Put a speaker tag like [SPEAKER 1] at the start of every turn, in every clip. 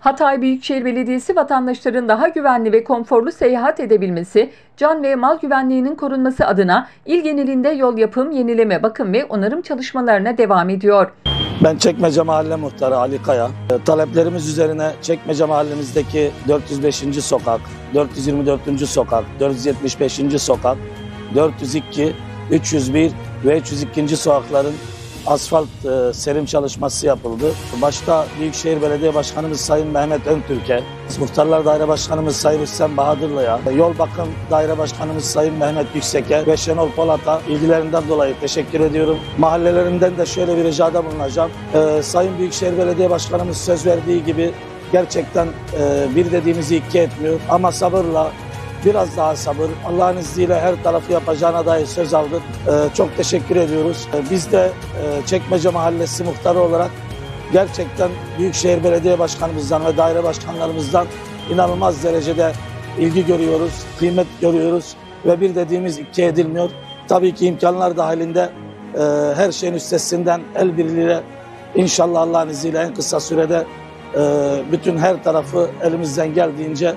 [SPEAKER 1] Hatay Büyükşehir Belediyesi vatandaşların daha güvenli ve konforlu seyahat edebilmesi, can ve mal güvenliğinin korunması adına il genelinde yol yapım, yenileme, bakım ve onarım çalışmalarına devam ediyor.
[SPEAKER 2] Ben Çekmece Mahalle Muhtarı Ali Kaya. E, Taleplerimiz üzerine Çekmece mahallemizdeki 405. sokak, 424. sokak, 475. sokak, 402, 301 ve 302. sokakların asfalt e, serim çalışması yapıldı. Başta Büyükşehir Belediye Başkanımız Sayın Mehmet Öntürk'e, Muhtarlar Daire Başkanımız Sayın Hüseyin Bahadırlı'ya, Yol Bakım Daire Başkanımız Sayın Mehmet Yüksek'e ve Şenol Polat'a ilgilerinden dolayı teşekkür ediyorum. Mahallelerinden de şöyle bir ricada bulunacağım. E, Sayın Büyükşehir Belediye Başkanımız söz verdiği gibi gerçekten e, bir dediğimizi iki etmiyor ama sabırla Biraz daha sabır. Allah'ın izniyle her tarafı yapacağına dair söz aldık. Ee, çok teşekkür ediyoruz. Ee, biz de e, Çekmece Mahallesi muhtarı olarak gerçekten Büyükşehir Belediye Başkanımızdan ve daire başkanlarımızdan inanılmaz derecede ilgi görüyoruz, kıymet görüyoruz ve bir dediğimiz iki edilmiyor. Tabii ki imkanlar dahilinde e, her şeyin üstesinden el birliğiyle inşallah Allah'ın izniyle en kısa sürede e, bütün her tarafı elimizden geldiğince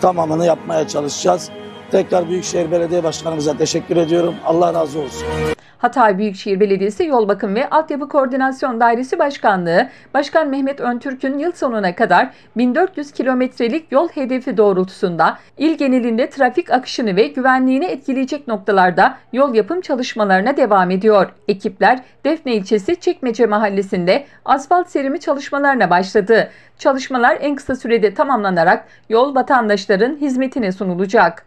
[SPEAKER 2] tamamını yapmaya çalışacağız. Tekrar Büyükşehir Belediye Başkanımıza teşekkür ediyorum. Allah razı olsun.
[SPEAKER 1] Hatay Büyükşehir Belediyesi Yol Bakım ve Altyapı Koordinasyon Dairesi Başkanlığı, Başkan Mehmet Öntürk'ün yıl sonuna kadar 1400 kilometrelik yol hedefi doğrultusunda il genelinde trafik akışını ve güvenliğini etkileyecek noktalarda yol yapım çalışmalarına devam ediyor. Ekipler Defne ilçesi Çekmece mahallesinde asfalt serimi çalışmalarına başladı. Çalışmalar en kısa sürede tamamlanarak yol vatandaşların hizmetine sunulacak.